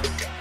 Africa.